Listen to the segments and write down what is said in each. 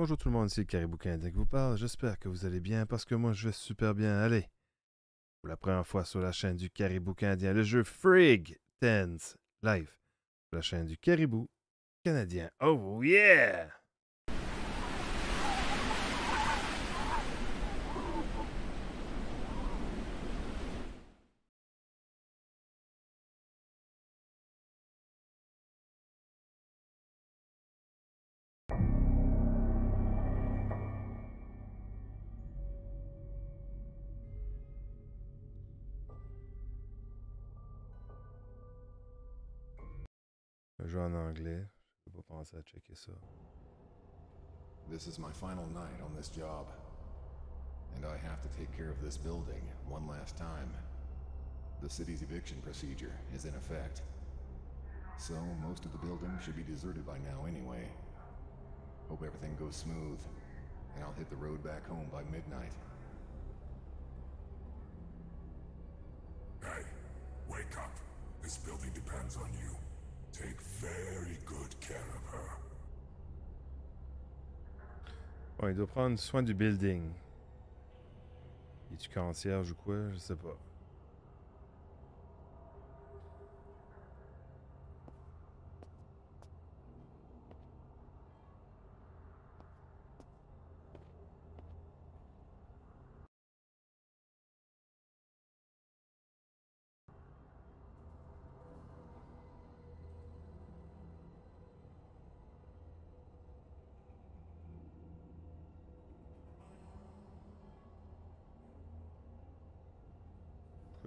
Bonjour tout le monde, c'est Caribou Canadien qui vous parle. J'espère que vous allez bien parce que moi je vais super bien. Allez, pour la première fois sur la chaîne du Caribou Canadien, le jeu Frig Tens live sur la chaîne du Caribou Canadien. Oh yeah! Anglais. Je vais pas penser à checker ça. This is my final night on this job. And I have to take care of this building one last time. The city's eviction procedure is in effect. So, most of the building should be deserted by now anyway. Hope everything goes smooth, and I'll hit the road back home by midnight. Hey, wake up. This building depends on you. Bon, il doit prendre soin du building. Es-tu concierge ou quoi? Je sais pas.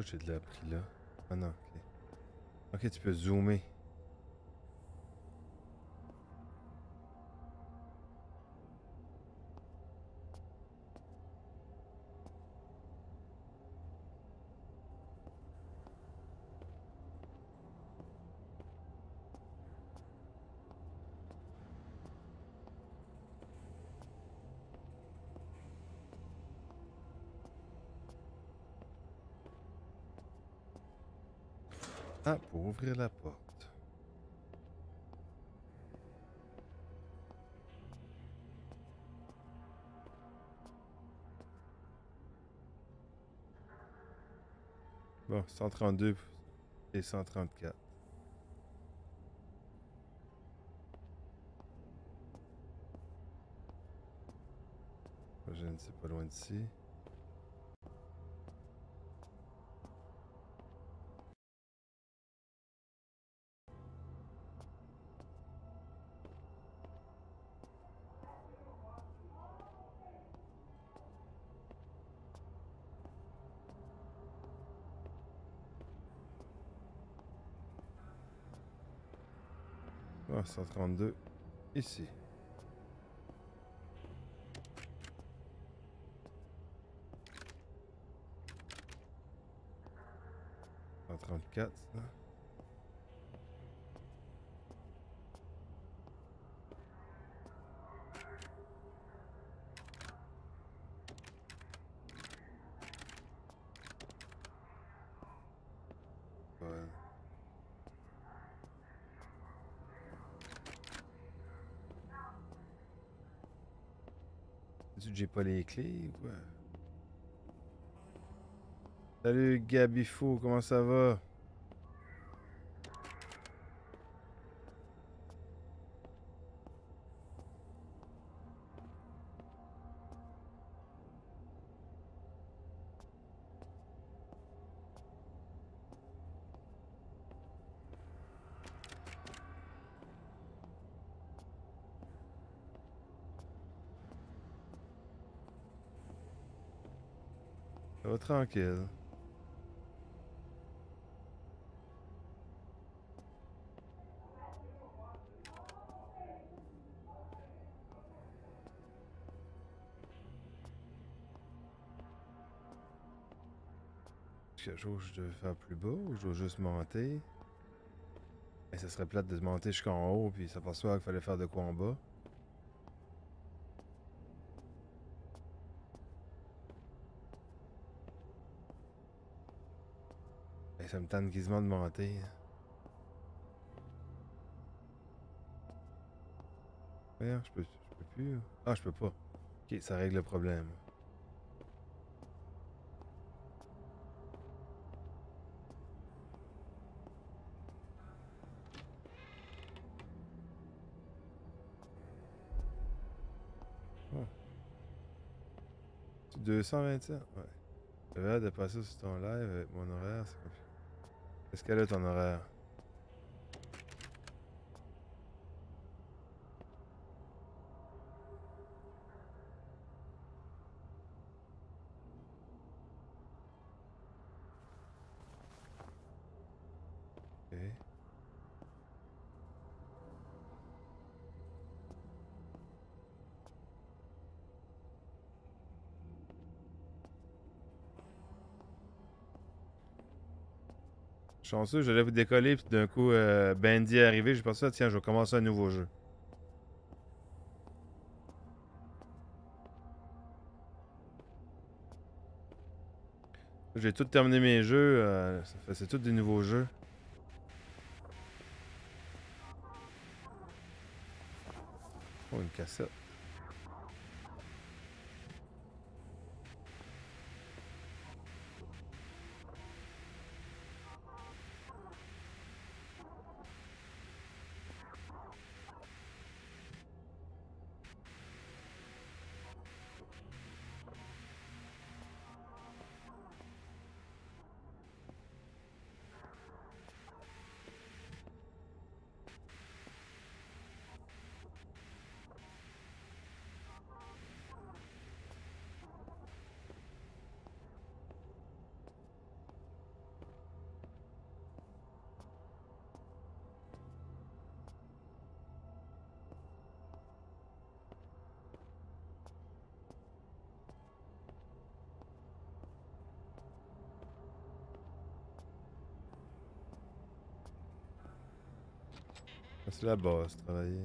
Pourquoi j'ai de la pris là? Ah non, ok. Ok, tu peux zoomer. Ouvrir la porte. Bon, 132 et 134. J'imagine c'est pas loin d'ici. 132 ici. Trente-quatre, ça. Ouais. J'ai pas les clés ou quoi? Salut Gabifo, comment ça va? Tranquille. Est-ce que je devais faire plus bas ou je dois juste monter? Et ça serait plate de monter jusqu'en haut puis s'aperçoit qu'il fallait faire de quoi en bas. Ça me tente quasiment de monter. Je peux, je peux plus. Ah, je peux pas. Ok, ça règle le problème. Oh. C'est 227? Ouais. J'avais hâte de passer sur ton live avec mon horaire. c'est compliqué. Qu'est-ce qu'elle a ton horaire? Chanceux, j'allais vous décoller, puis d'un coup, euh, Bandy est arrivé. J'ai pensé, tiens, je vais commencer un nouveau jeu. J'ai tout terminé mes jeux. euh, c'est tous des nouveaux jeux. Oh, une cassette. C'est la base, travailler.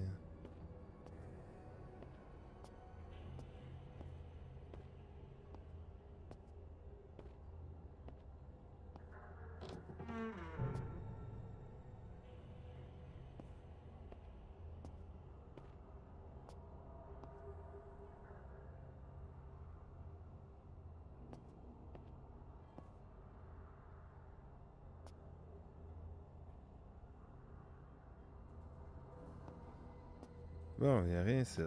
Rien ici.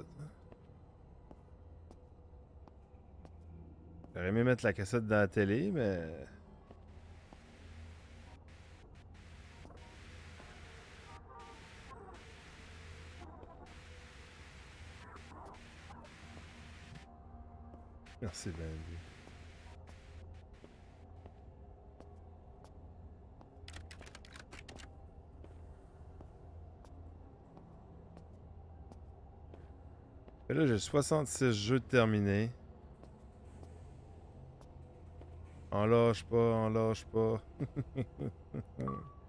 J'aurais aimé mettre la cassette dans la télé, mais. Merci, Bandy. Et là, j'ai 66 jeux terminés. En lâche pas, en lâche pas.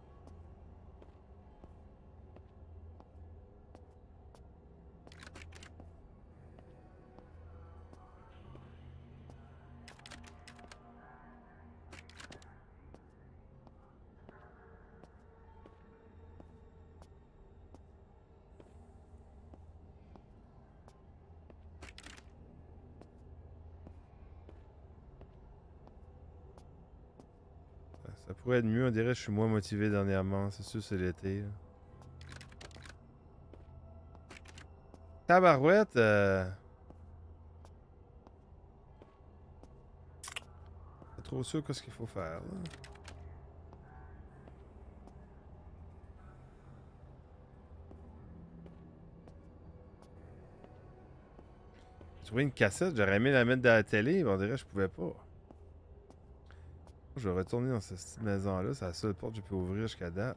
pourrait être mieux, on dirait que je suis moins motivé dernièrement. C'est sûr, c'est l'été. Tabarouette, euh... Pas trop sûr qu'est-ce qu'il faut faire. là? J'ai trouvé une cassette, j'aurais aimé la mettre dans la télé, mais on dirait que je pouvais pas. Je vais retourner dans cette maison-là. C'est la seule porte que je peux ouvrir jusqu'à date.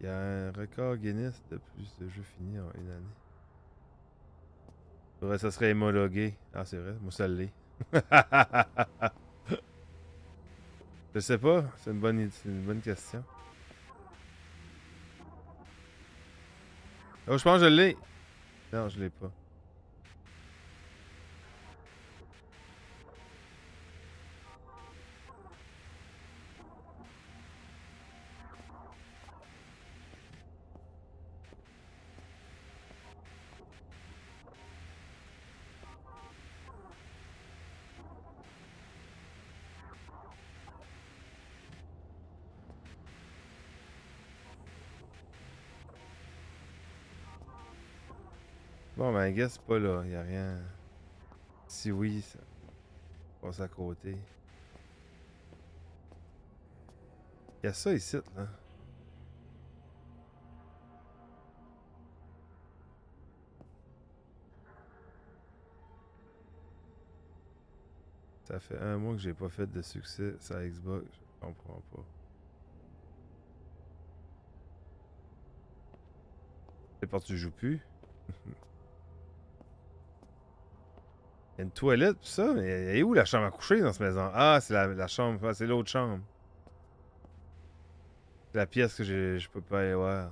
Il y a un record Guinness de plus de jeux finis en une année. Que ça serait homologué. Ah, c'est vrai. Moi, ça l'est. je sais pas. C'est une bonne, une bonne question. Oh, je pense que je l'ai. Non, je l'ai pas. I guess pas là. Y a rien. Si oui, ça passe à côté. Y a ça ici, là. Ça fait un mois que j'ai pas fait de succès sur Xbox. Je comprends pas. C'est parce que tu joues plus? Il y a une toilette, pis ça, mais elle est où la chambre à coucher dans cette maison? Ah, c'est la, chambre, ah, c'est l'autre chambre. C'est la pièce que je peux pas aller voir.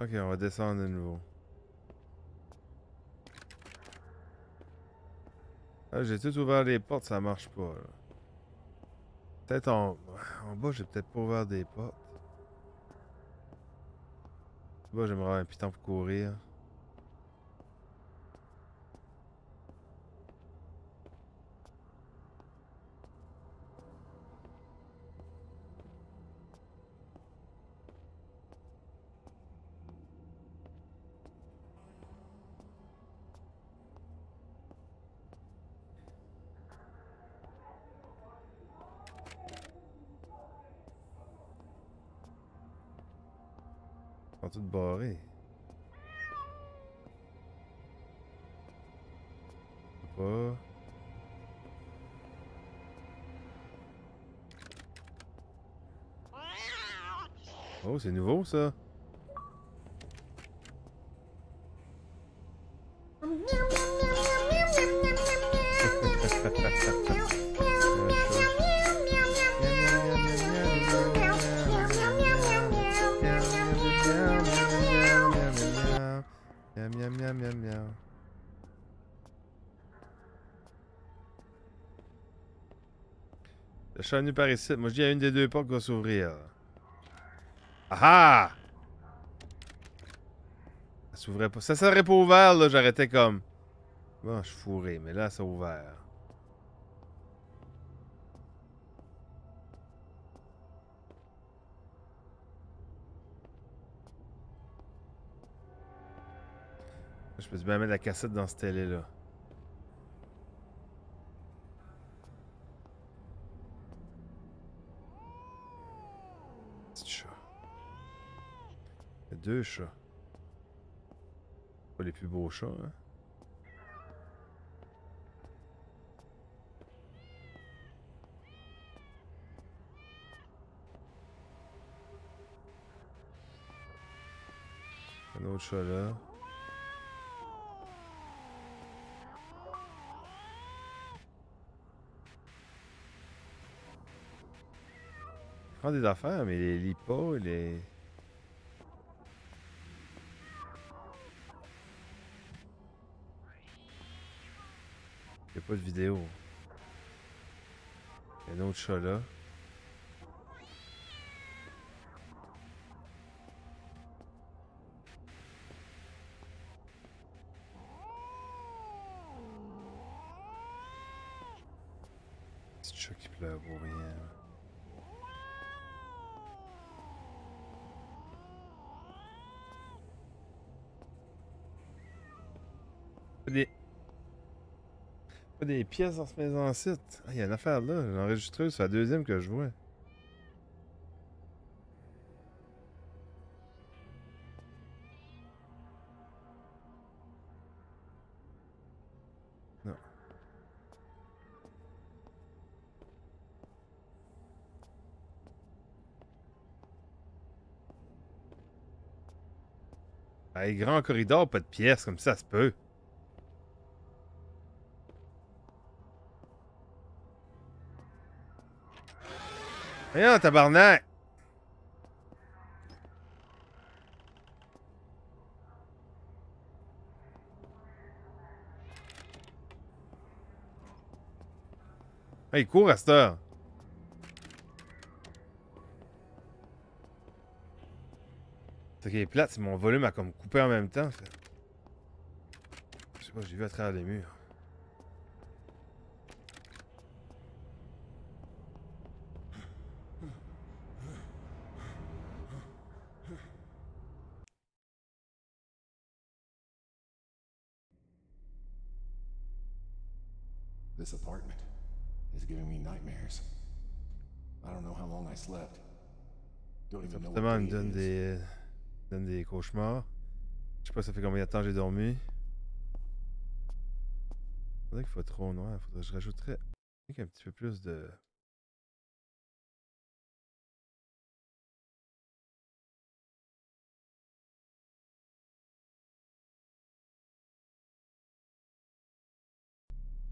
Ok, on va descendre de nouveau. Ah, j'ai tout ouvert les portes, ça marche pas. là. Peut-être en... en bas, j'ai peut-être pas ouvert des portes. Bas, j'aimerais un piton pour courir. C'est nouveau ça. Miam miam chat est venu par ici. Moi je dis a une des deux portes qui va s'ouvrir. Ah ah! Ça s'ouvrait pas. Ça serait pas ouvert là, j'arrêtais comme. Bon, je suis fourré, mais là ça a ouvert. Je peux bien mettre la cassette dans cette télé-là? Petit chat. Il y a deux chats. Pas les plus beaux chats, hein? Un autre chat là. Prend des affaires, mais les lit pas, les... Pas de vidéo. Il y a un autre chat là. Petit chat qui pleure pour rien. Pas des... Des pièces dans cette maison site. Ah, il y a une affaire là. L'enregistreuse, c'est la deuxième que je vois. Non. Les grands corridors, pas de pièces, comme ça se peut. Voyons, tabarnak! Hey, il court à cette heure. Ce qui est plate, c'est mon volume a comme coupé en même temps. ça. sais pas, j'ai vu à travers les murs. This apartment is giving me nightmares. I don't know how long I slept. Don't Cet even know appartement what me day it donne is. des, cauchemars. Je sais pas ça fait combien de temps j'ai dormi. Faudrait qu'il faut trop noir. Faudrait que je rajouterais un petit peu plus de.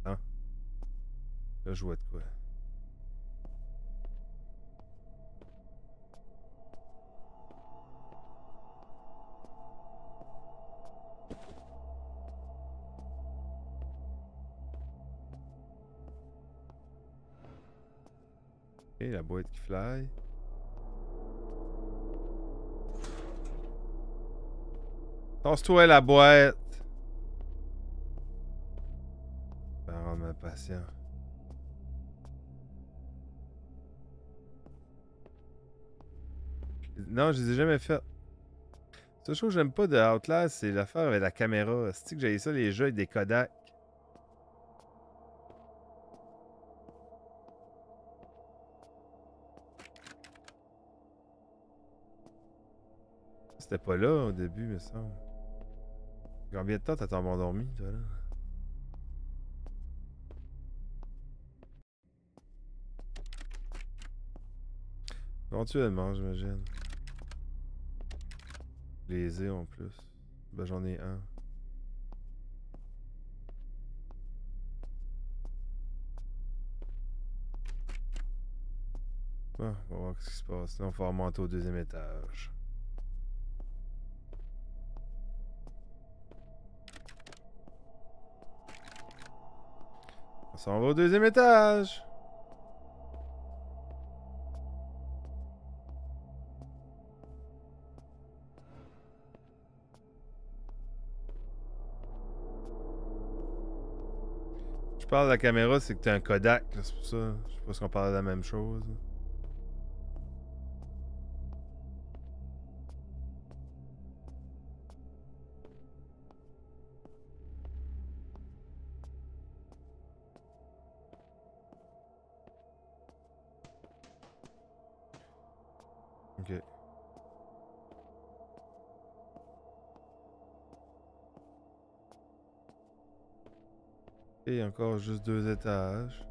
Hein? Là, je vois de quoi. La boîte qui fly. Tasse-toi la boîte! Va rendre ma patient. Non, je les ai jamais fait. La chose que j'aime pas de Outlast, c'est l'affaire avec la caméra. C'est que j'ai ça les jeux avec des Kodak. C'était pas là au début, me semble. Combien de temps t'as endormi, toi, là? Éventuellement, j'imagine. Les en plus. Ben, j'en ai un. Bon, on va voir ce qui se passe. Là, on va remonter au deuxième étage. S'en va au deuxième étage. Je parle de la caméra, c'est que t'as un Kodak, c'est pour ça. Je sais pas si on parle de la même chose. Juste deux étages.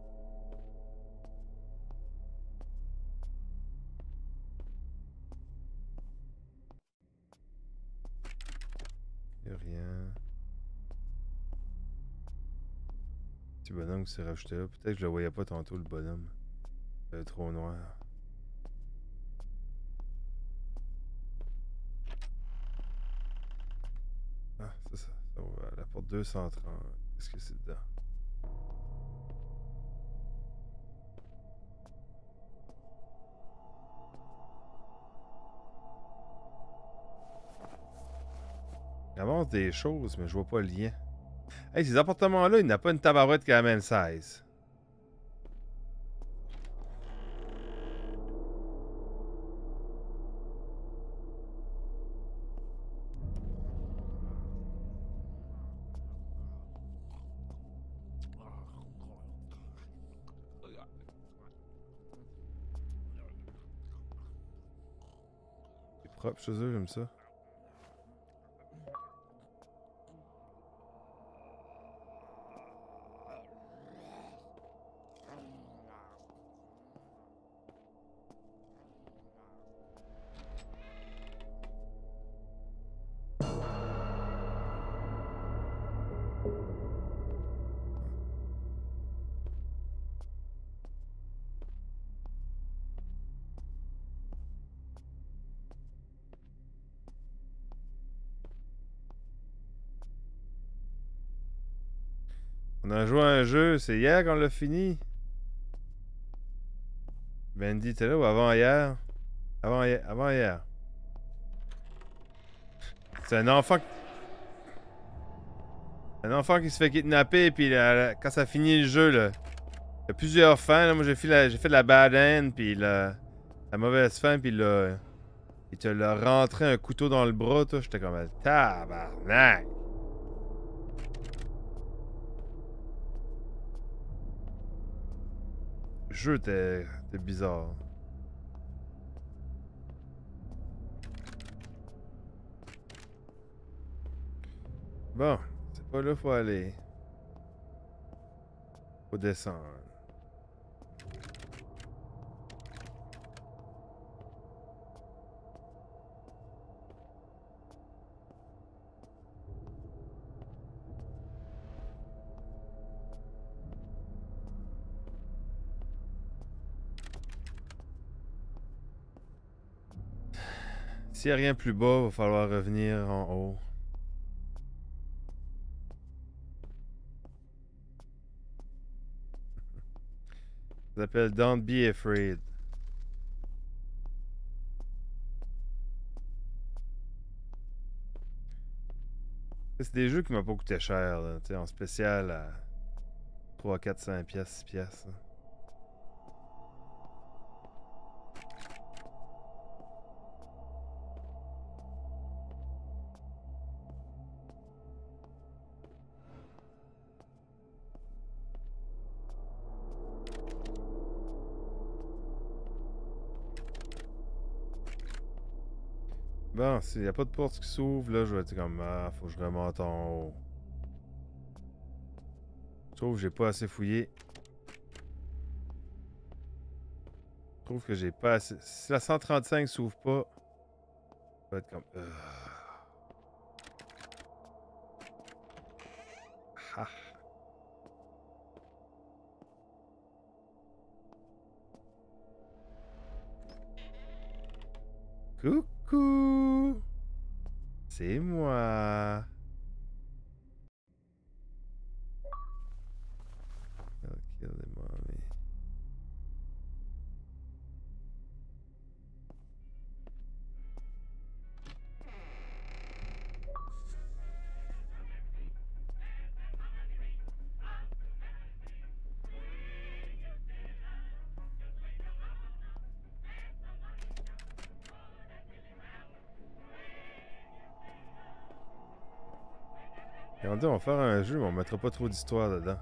Y'a rien. Petit bonhomme qui s'est rajouté là. Peut-être que je le voyais pas tantôt, le bonhomme. Trop noir. Ah, c'est ça. Ça la porte 230. Qu'est-ce que c'est dedans? Il avance des choses, mais je vois pas le lien. Hey, ces appartements-là, il n'a pas une tabarouette qui a la même size. C'est propre chez eux, j'aime ça. Joué à un jeu, c'est hier qu'on l'a fini. Bendy, t'es là ou avant hier? Avant hier. Avant hier. C'est un enfant. Un enfant qui se fait kidnapper, puis quand ça finit le jeu, là, il y a plusieurs fins. Là. Moi, j'ai fait, la- fait la bad end, puis la, la mauvaise fin, puis là, il te l'a rentré un couteau dans le bras, toi. J'étais comme, tabarnak! Jeu était, était bizarre. Bon, c'est pas là faut aller. Faut descendre. S'il n'y a rien plus bas, va falloir revenir en haut. Ça s'appelle Don't Be Afraid. C'est des jeux qui m'ont pas coûté cher, là, en spécial à 3, 4, 5 pièces, 6 pièces. là. S'il n'y a pas de porte qui s'ouvre, là, je vais être comme, ah, faut que je remonte en haut. Sauf que j'ai pas assez fouillé. Je trouve que j'ai pas assez... Si la 135 s'ouvre pas, je vais être comme... euh. Ah. Coucou! C'est moi! Regardez, on va faire un jeu, mais on mettra pas trop d'histoire dedans.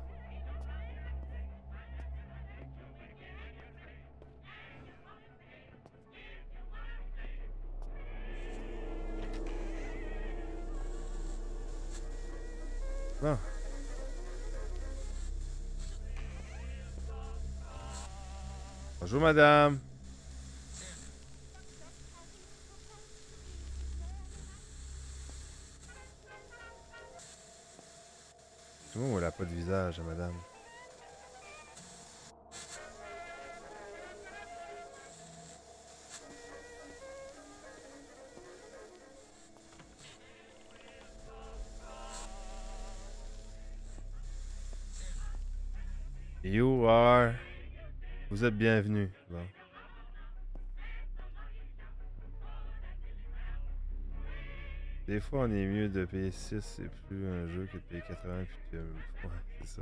Bon. Bonjour madame. Pas de visage, madame? You are. Vous êtes bienvenue. Des fois, on est mieux de payer 6 c'est plus un jeu que de payer 80 puis que. Ouais, c'est ça.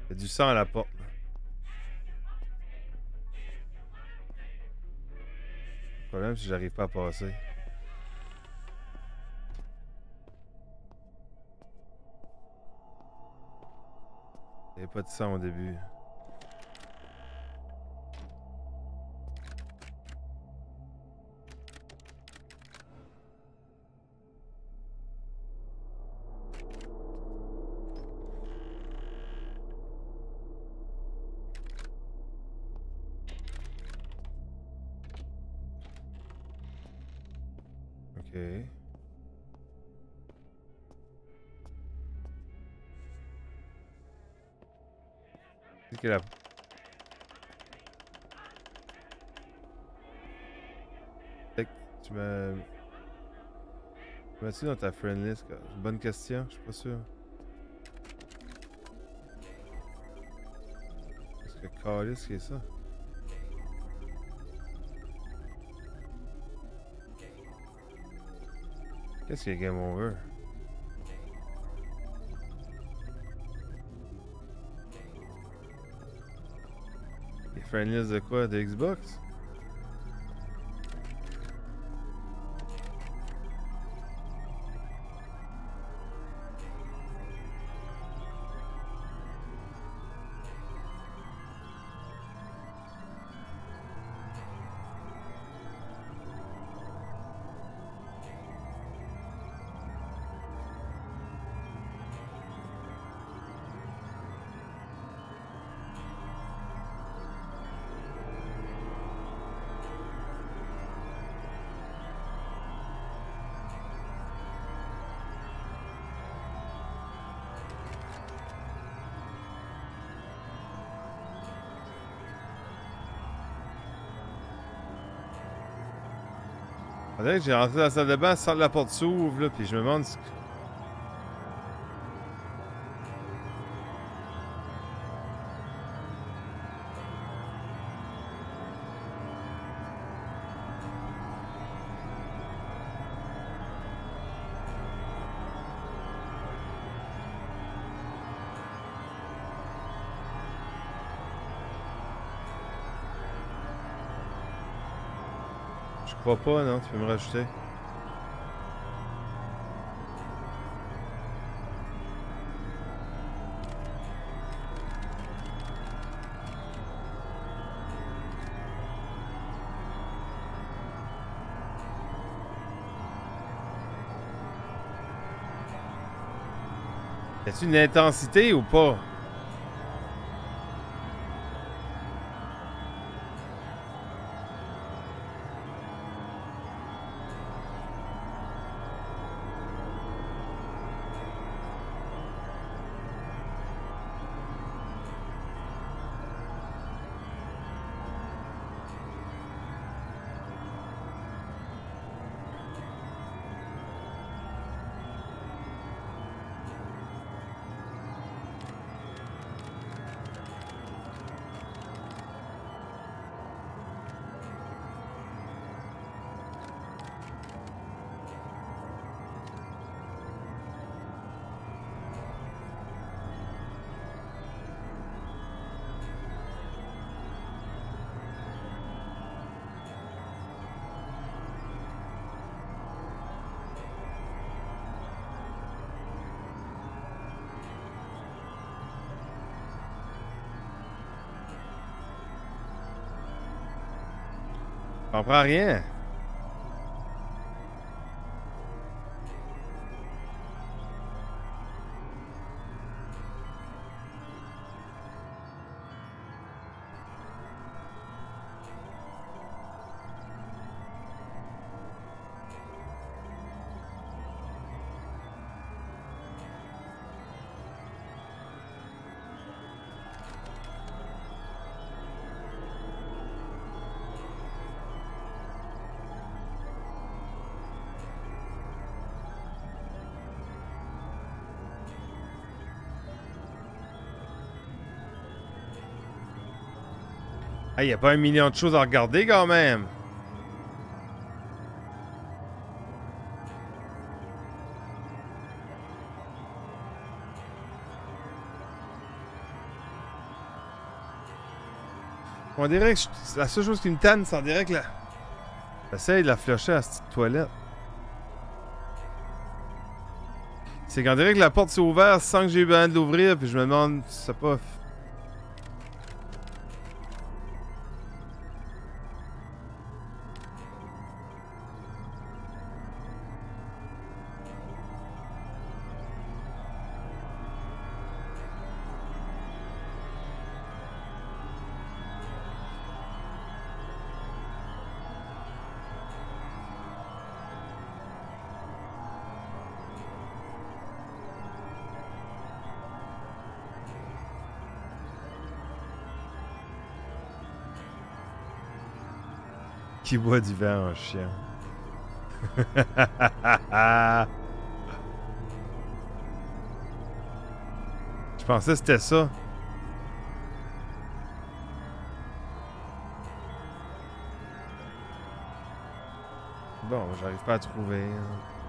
Il y a du sang à la porte. Le problème, c'est que j'arrive pas à passer. Il n'y avait pas de sang au début. Dans ta friend list? Bonne question, je suis pas sûr. Qu'est-ce que Carlis qui est ça? Qu'est-ce qu'il y Game Over? Les friendlies de quoi? De Xbox? Que j'ai rentré dans la salle de bain, sans la porte s'ouvre, là, puis je me demande crois pas, non? Tu peux me rajouter? Y a-tu une intensité ou pas? Comprends rien. Il n'y a pas un million de choses à regarder quand même. On dirait que je- la seule chose qui me tanne, c'est dirait que la... J'essaye de la flusher à cette toilette. C'est qu'on dirait que la porte s'est ouverte sans que j'ai eu besoin de l'ouvrir, puis je me demande si c'est pas... Qui boit du vin en chien. Je pensais que c'était ça. Bon, j'arrive pas à trouver. hein.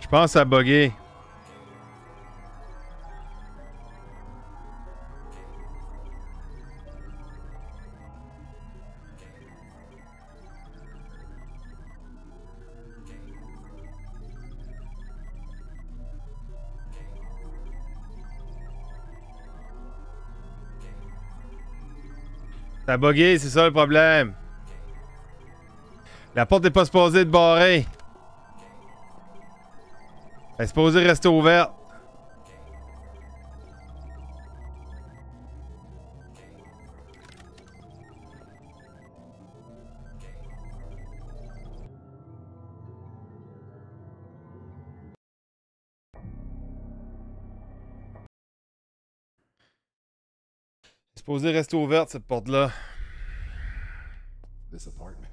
Je pense à bugger. A bugué, c'est ça le problème. La porte n'est pas supposée être barrée. Elle est supposée rester ouverte. C'est supposé rester ouverte cette porte-là. This apartment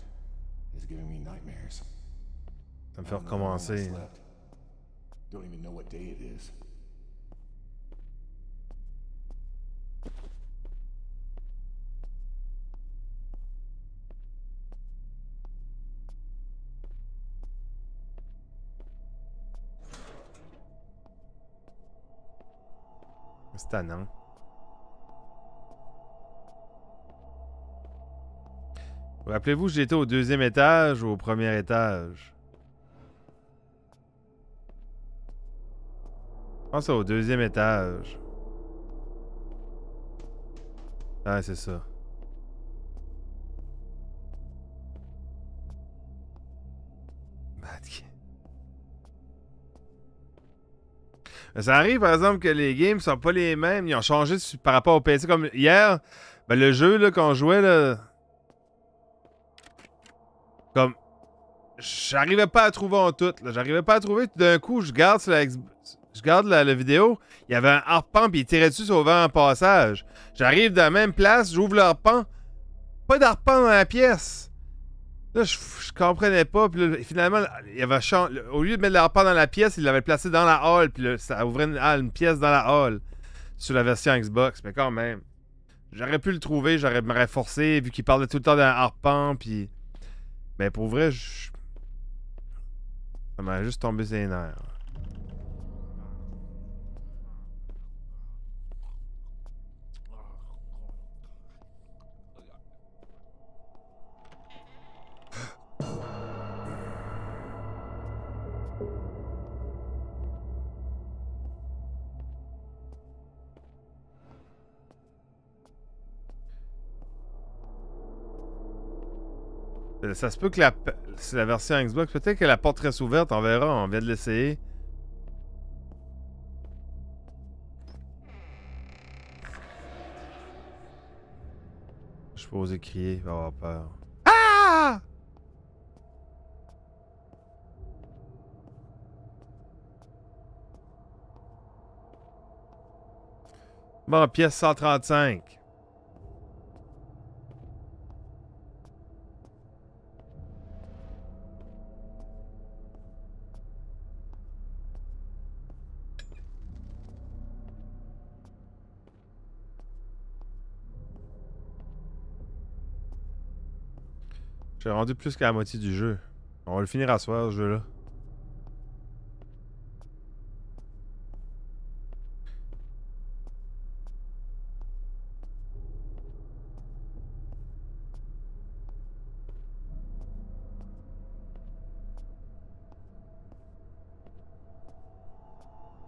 is giving me nightmares. Ça me fait recommencer. Don't even know what day it is. Tannant. Rappelez-vous, j'étais au deuxième étage ou au premier étage? Pense au deuxième étage. Ah, c'est ça. Ça arrive, par exemple, que les games sont pas les mêmes. Ils ont changé par rapport au PC. Comme hier, ben, le jeu qu'on jouait, là, comme. J'arrivais pas à trouver en tout. J'arrivais pas à trouver. Tout d'un coup, je garde, sur la, je garde la, vidéo. Il y avait un harpent, puis il tirait dessus sur un passage. J'arrive dans la même place, j'ouvre le harpent. Pas d'harpent dans la pièce. Là, je, comprenais pas. Puis là, finalement, il avait au lieu de mettre l'arpent dans la pièce, il l'avait placé dans la hall. Puis là, ça ouvrait une, ah, une pièce dans la hall sur la version Xbox. Mais quand même, j'aurais pu le trouver, j'aurais m'aurais forcé, vu qu'il parlait tout le temps d'un harpent. Puis. Mais pour vrai, je. Ça m'a juste tombé ses nerfs. Ça se peut que la, la version Xbox, peut-être que la porte reste ouverte, on verra, on vient de l'essayer. Je peux oser crier, va avoir peur. Ah! Bon, pièce 135. J'ai rendu plus qu'à la moitié du jeu. On va le finir à soir, ce jeu-là.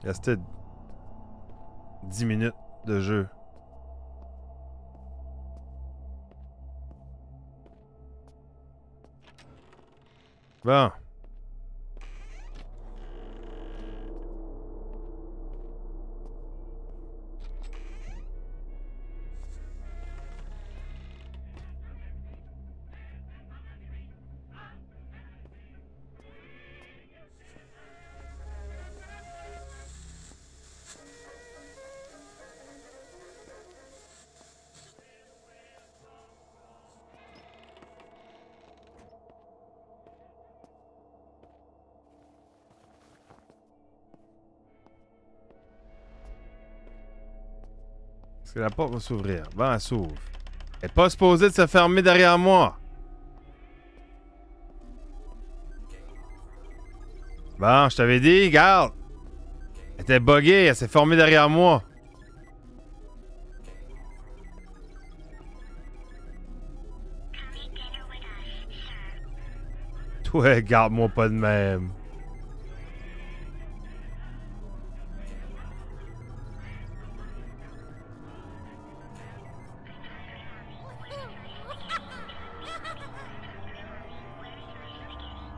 Restait 10 minutes de jeu. Bon. La porte va s'ouvrir? Bon, elle s'ouvre. Elle est pas supposée de se fermer derrière moi. Bon, je t'avais dit, regarde. Elle était buggée, elle s'est formée derrière moi. Toi, garde-moi pas de même.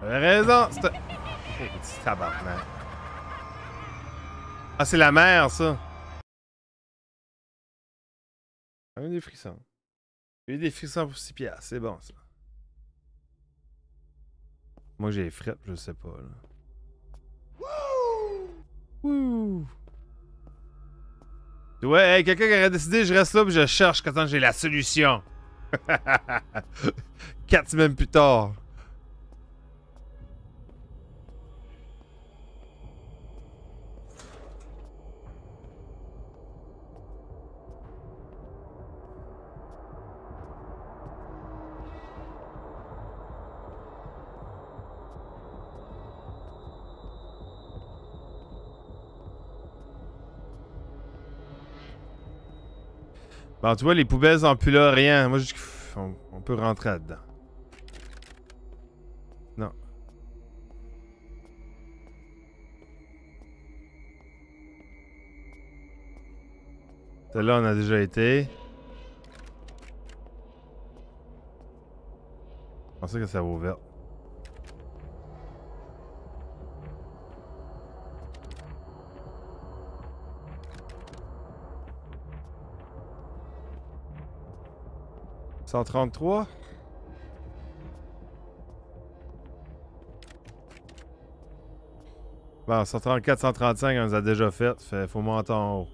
T'avais raison, c'est... Oh, petit. Ah, c'est la mer, ça. J'ai eu des frissons. J'ai eu des frissons pour 6 piastres, c'est bon, ça. Moi, j'ai les frettes, je sais pas, là. Wouh! Ouais, hey, quelqu'un qui aurait décidé, je reste là puis je cherche quand j'ai la solution. Quatre semaines plus tard. Bon, tu vois, les poubelles sont plus là, rien. Moi, je... on, on peut rentrer là-dedans. Non. Celle-là, on a déjà été. Je pensais que ça va ouvert. « 133 Bon, 134, 135, on les a déjà fait. Fait faut monter en haut.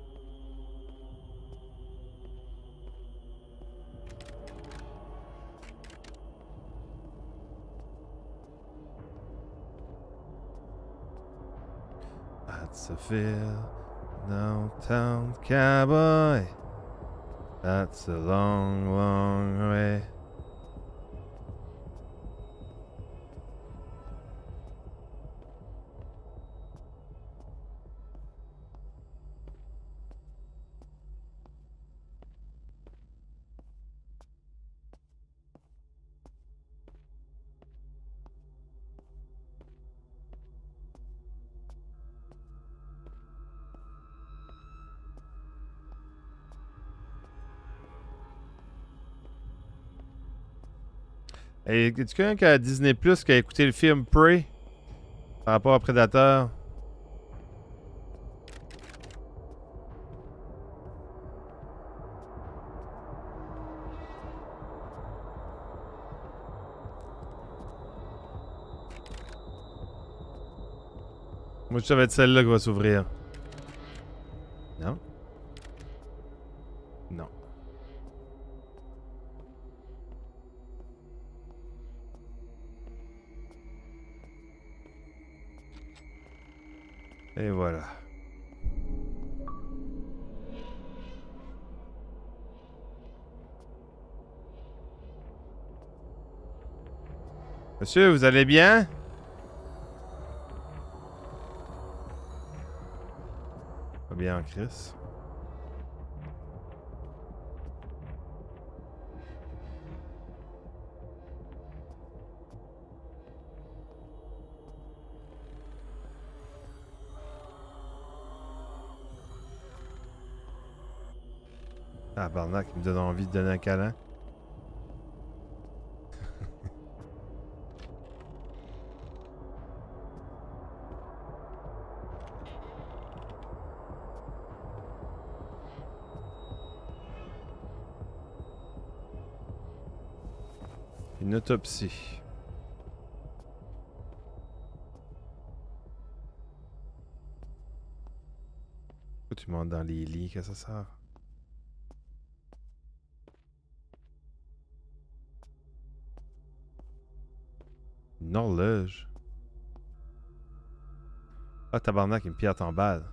That's a fair downtown cowboy. That's a long, long way. Et tu quelqu'un qui a Disney Plus qui a écouté le film Prey? Par rapport à Predator? Moi, je savais être celle-là qui va s'ouvrir. Et voilà. Monsieur, vous allez bien? Bien, Chris. Barnac, il me donne envie de donner un câlin. Une autopsie. Tu montes dans les lits, qu'est-ce que ça sert? Ah, tabarnak, une pierre tombale.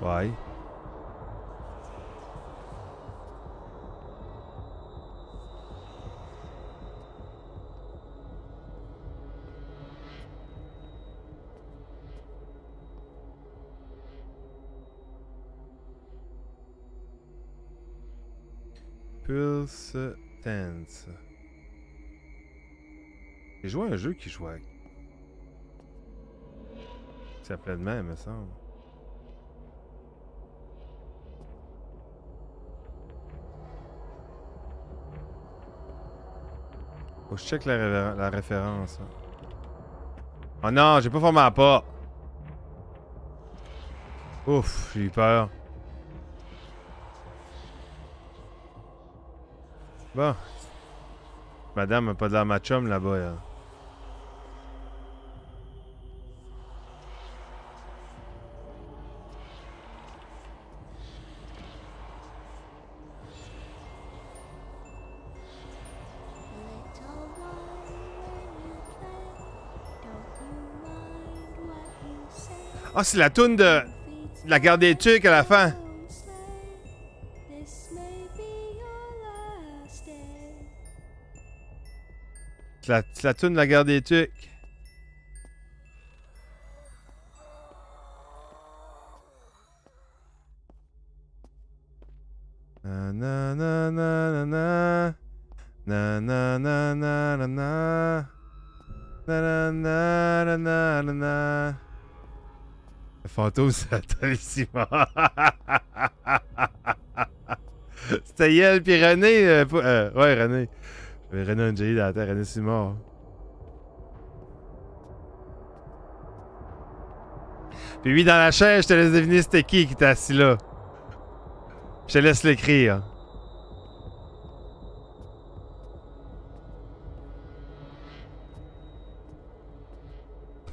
Ouais. Pulse Tense. J'ai joué à un jeu qui jouait. Ça s'appelait de même, me semble. Faut que je check la, référence. hein. Oh non, j'ai pas formé la pas. Ouf, j'ai eu peur. Madame a pas de la ma chum là-bas. Ah, c'est la toune de la garde des tucs à la fin. La, la de la garde des tucs. Le fantôme, c'est Atollissima. C'était Yel René. euh, euh, ouais, René. J'avais René Angeli dans la terre. René. Puis lui, dans la chaise, je te laisse deviner c'était qui qui était assis là. Je te laisse l'écrire.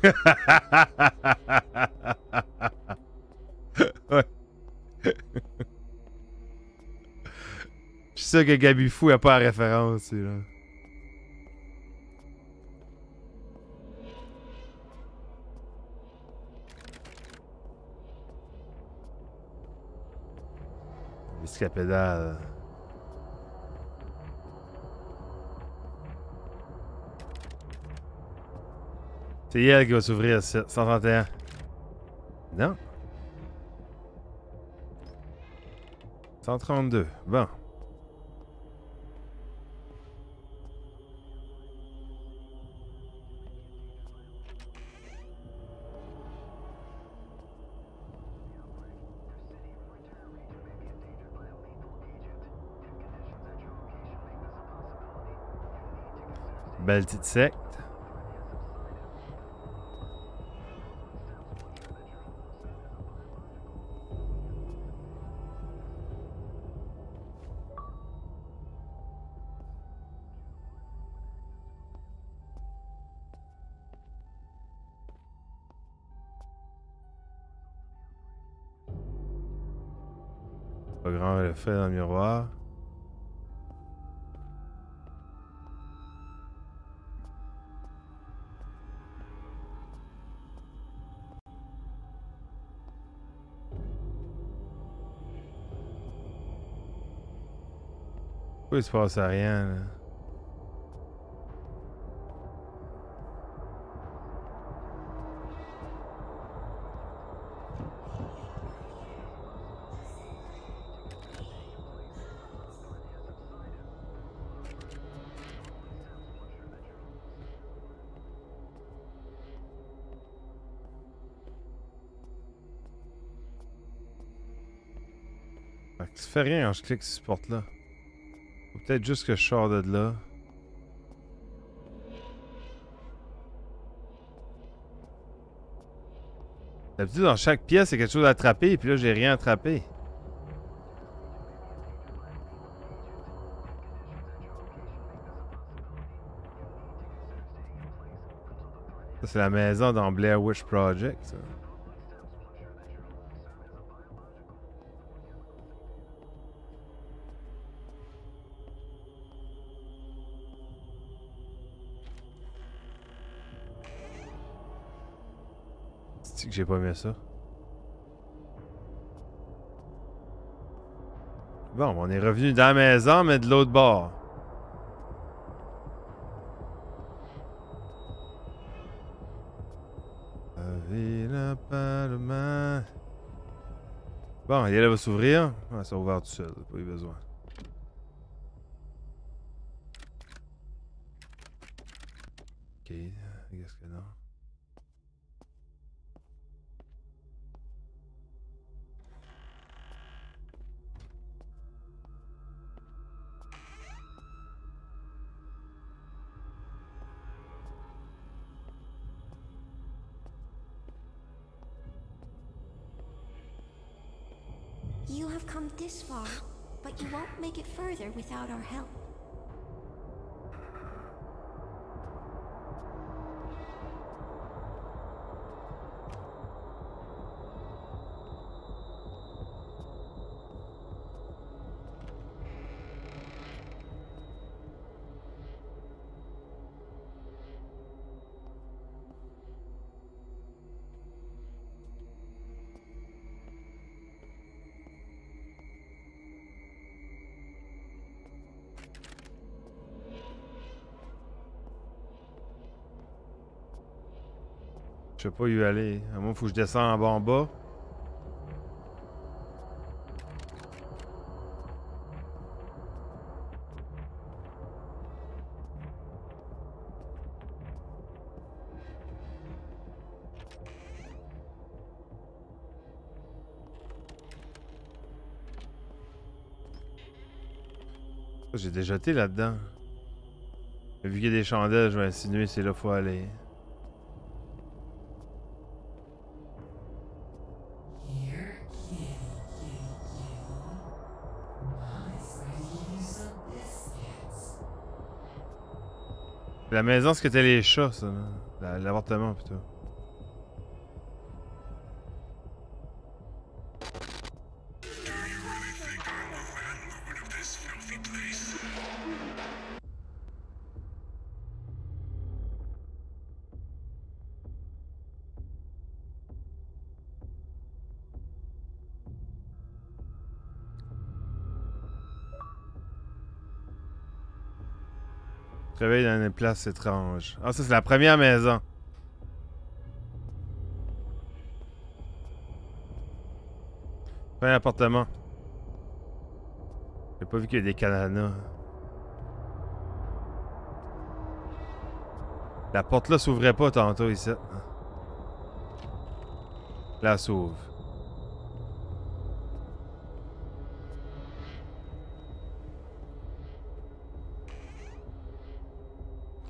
ouais. Je suis sûr que Gabi Fou a pas la référence, là. Pédale. C'est elle qui va s'ouvrir, 131. Non. 132. Bon. Belle petite secte. Pas grand effet dans Pourquoi il se passe à rien là? Ça fait rien quand je clique sur ce porte-là. Peut-être juste que je sors de là. D'habitude, dans chaque pièce, il y a quelque chose à attraper, puis là, j'ai rien attrapé. C'est la maison dans Blair Witch Project, ça. j'ai pas mis ça. Bon, on est revenu dans la maison, mais de l'autre bord. Bon, il va s'ouvrir. Ah, ça a ouvert tout seul, pas eu besoin. Our help. Je sais pas où aller. À moins, faut que je descende en bas en bas. J'ai déjà été là-dedans. Vu qu'il y a des chandelles, je vais insinuer c'est là faut aller. La maison, t'es les chats, ça. L'avortement, plutôt. Place étrange. Ah, ça, c'est la première maison. Premier appartement. J'ai pas vu qu'il y a des cananas. La porte là s'ouvrait pas tantôt ici. Elle s'ouvre.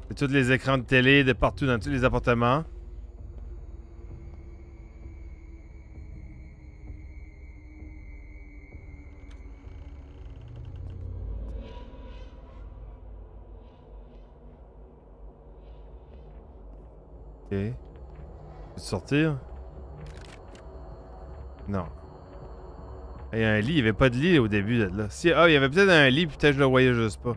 C'est tous les écrans de télé de partout dans tous les appartements. Ok. Peux-tu sortir? Non. Il y a un lit, il n'y avait pas de lit au début de là. Ah, il y avait peut-être un lit, peut-être je le voyais juste pas.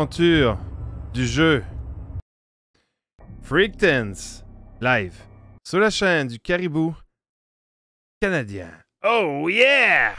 Pour l'aventure du jeu. Freak Dance live sur la chaîne du Caribou canadien. Oh yeah!